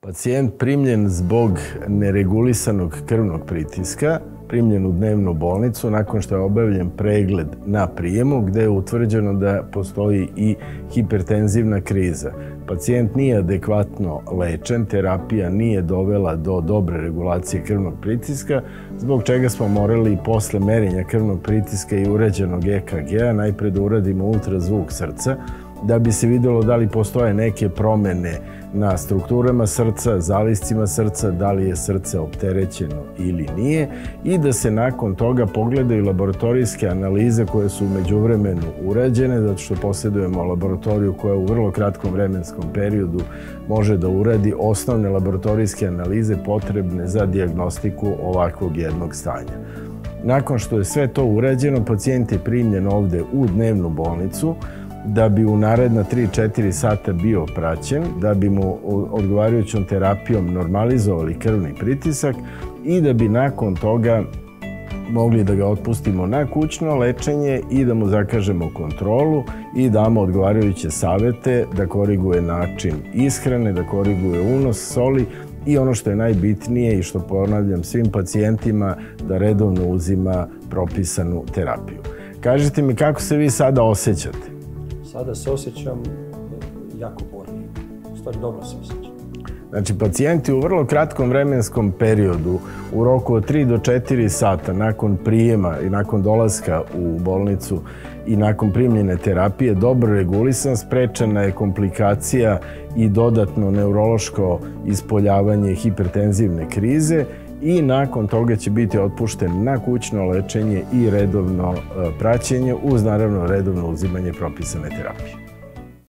Pacijent primljen zbog neregulisanog krvnog pritiska, primljen u dnevnu bolnicu nakon što je obavljen pregled na prijemu gde je utvrđeno da postoji i hipertenzivna kriza. Pacijent nije adekvatno lečen, terapija nije dovela do dobre regulacije krvnog pritiska, zbog čega smo morali posle merenja krvnog pritiska i urađenog EKG-a najpred da uradimo ultrazvuk srca, da bi se videlo da li postoje neke promene na strukturama srca, zaliscima srca, da li je srce opterećeno ili nije i da se nakon toga pogledaju laboratorijske analize koje su umeđu vremenu urađene, zato što posjedujemo laboratoriju koja u vrlo kratkom vremenskom periodu može da uradi osnovne laboratorijske analize potrebne za diagnostiku ovakvog jednog stanja. Nakon što je sve to urađeno, pacijent je primljen ovde u dnevnu bolnicu, da bi u naredna 3-4 sata bio praćen, da bi mu odgovarajućom terapijom normalizovali krvni pritisak i da bi nakon toga mogli da ga otpustimo na kućno lečenje i da mu zakažemo kontrolu i damo odgovarajuće savete da koriguje način ishrane, da koriguje unos soli i ono što je najbitnije i što ponavljam svim pacijentima da redovno uzima propisanu terapiju. Kažite mi kako se vi sada osjećate? Sada se osjećam jako bolje. U stvari dobro se osjećam. Znači, pacijenti u vrlo kratkom vremenskom periodu, u roku od 3 do 4 sata nakon prijema i nakon dolaska u bolnicu i nakon primljene terapije, dobro regulisan, sprečena je komplikacija i dodatno neurološko ispoljavanje hipertenzivne krize i nakon toga će biti otpušten na kućno lečenje i redovno e, praćenje uz naravno redovno uzimanje propisane terapije.